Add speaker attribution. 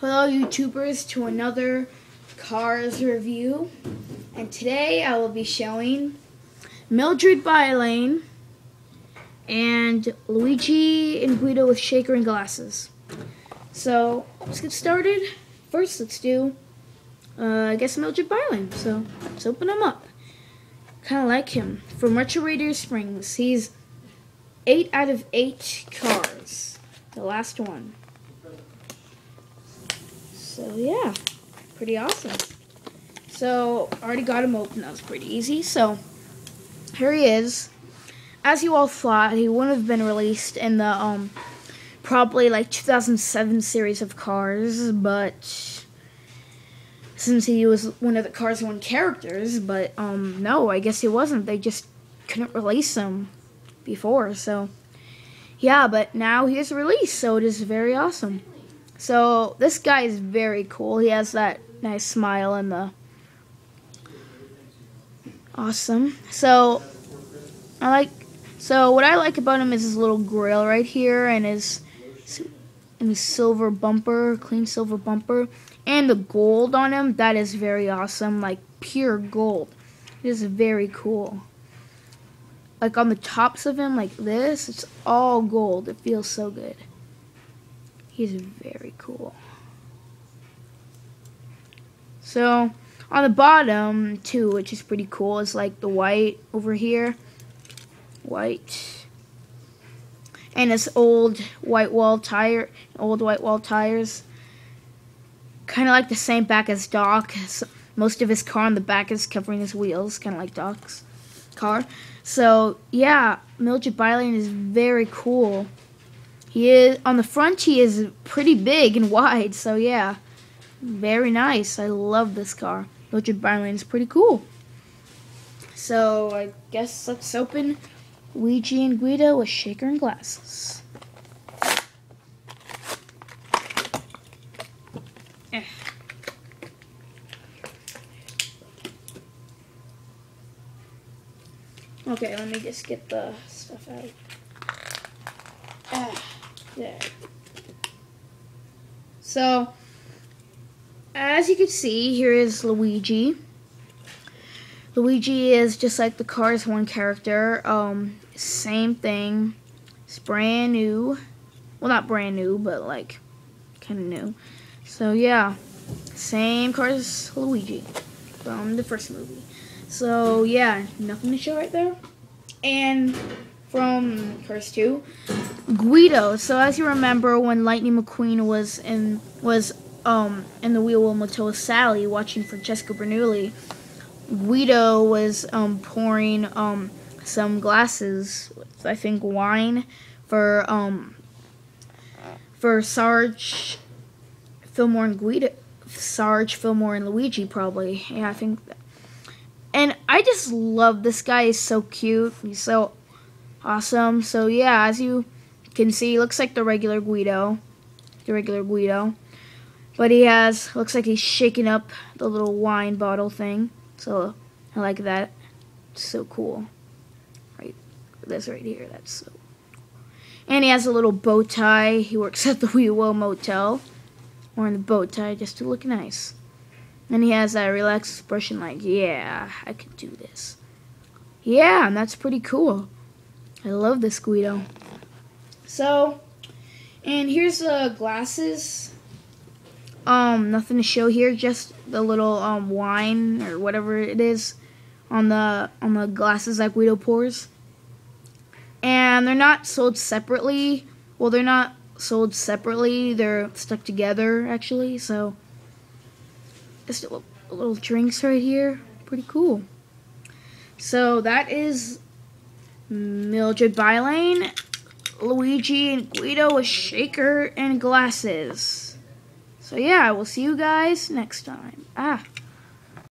Speaker 1: Hello YouTubers to another Cars review and today I will be showing Mildred Bylane and Luigi and Guido with shaker and glasses. So let's get started. First let's do uh, I guess Mildred Bylane. So let's open him up. Kinda like him. From Radiator Springs. He's 8 out of 8 cars. The last one. So yeah, pretty awesome. So already got him open. That was pretty easy. So here he is. As you all thought, he wouldn't have been released in the um probably like 2007 series of Cars, but since he was one of the Cars One characters, but um no, I guess he wasn't. They just couldn't release him before, so yeah, but now he is released, so it is very awesome. So this guy is very cool. He has that nice smile and the awesome. So I like so what I like about him is his little grill right here and his and his silver bumper, clean silver bumper, and the gold on him. That is very awesome, like pure gold. It is very cool. Like on the tops of him, like this, it's all gold. It feels so good. He's very cool. So on the bottom too, which is pretty cool, is like the white over here. White. And this old white wall tire, old white wall tires. Kind of like the same back as Doc. Most of his car on the back is covering his wheels, kind of like Doc's car. So yeah, Mildred Bylane is very cool. He is on the front. He is pretty big and wide. So yeah, very nice. I love this car. Richard Bylane is pretty cool. So I guess let's open Luigi and Guido with shaker and glasses. Eh. Okay, let me just get the stuff out. There. So, as you can see, here is Luigi. Luigi is just like the Cars 1 character. Um, same thing. It's brand new. Well, not brand new, but like kind of new. So, yeah. Same Cars Luigi from the first movie. So, yeah, nothing to show right there. And from Cars 2, Guido. So as you remember, when Lightning McQueen was in was um in the Wheel Motel with Sally watching Francesco Bernoulli, Guido was um pouring um some glasses, I think wine, for um for Sarge, Fillmore and Guido, Sarge, Fillmore and Luigi probably. Yeah, I think. That. And I just love this guy. He's so cute. He's so awesome. So yeah, as you can see, looks like the regular Guido. The regular Guido. But he has, looks like he's shaking up the little wine bottle thing. So, I like that. It's so cool. Right, this right here, that's so And he has a little bow tie. He works at the Wheel Motel. Wearing the bow tie just to look nice. And he has that relaxed expression like, yeah, I can do this. Yeah, and that's pretty cool. I love this Guido. So, and here's the glasses. Um, nothing to show here, just the little um wine or whatever it is on the on the glasses that Guido pours. And they're not sold separately. Well, they're not sold separately. They're stuck together actually. So, just a little drinks right here. Pretty cool. So that is Mildred Bylane Luigi and Guido with shaker and glasses. So yeah, I will see you guys next time. Ah.